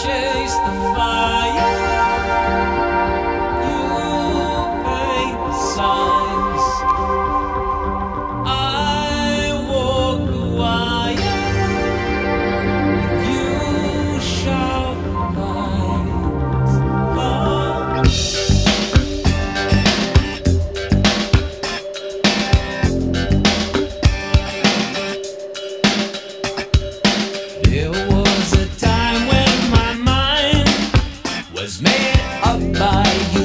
chase the fire. Up by you.